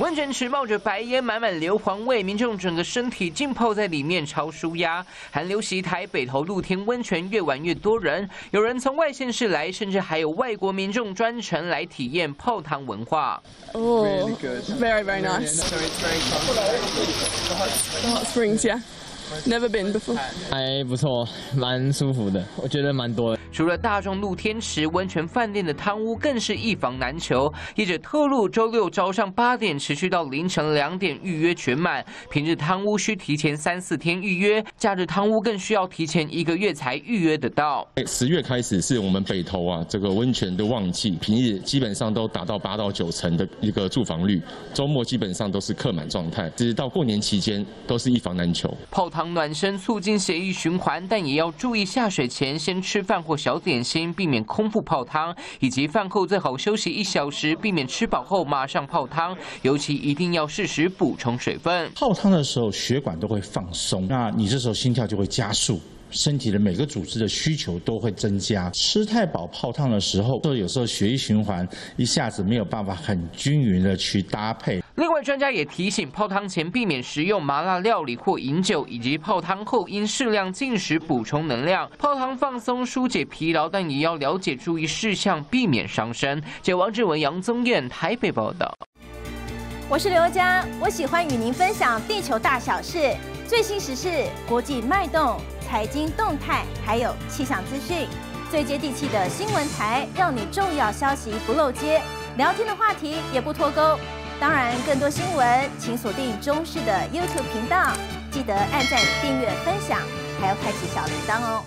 温泉池冒着白烟，满满硫磺味，民众整个身体浸泡在里面，超舒压。寒流袭台，北投露天温泉越玩越多人，有人从外县市来，甚至还有外国民众专程来体验泡汤文化。Oh, very very nice. Hot springs, yeah. Never been before. 还不错，蛮舒服的，我觉得蛮多。除了大众露天池，温泉饭店的汤屋更是一房难求。业者透露，周六早上八点持续到凌晨两点，预约全满。平日汤屋需提前三四天预约，假日汤屋更需要提前一个月才预约得到。十月开始是我们北投啊这个温泉的旺季，平日基本上都达到八到九成的一个住房率，周末基本上都是客满状态，直到过年期间都是一房难求。泡汤。暖身促进血液循环，但也要注意下水前先吃饭或小点心，避免空腹泡汤，以及饭后最好休息一小时，避免吃饱后马上泡汤。尤其一定要适时补充水分。泡汤的时候，血管都会放松，那你这时候心跳就会加速。身体的每个组织的需求都会增加。吃太饱泡汤的时候，有时候血液循环一下子没有办法很均匀的去搭配。另外，专家也提醒，泡汤前避免食用麻辣料理或饮酒，以及泡汤后应适量进食补充能量。泡汤放松疏解疲劳，但也要了解注意事项，避免伤身。解王志文、杨宗燕台北报道。我是刘佳，我喜欢与您分享地球大小事、最新时事、国际脉动。财经动态，还有气象资讯，最接地气的新闻台，让你重要消息不漏接，聊天的话题也不脱钩。当然，更多新闻请锁定中视的 YouTube 频道，记得按赞、订阅、分享，还要开启小铃铛哦。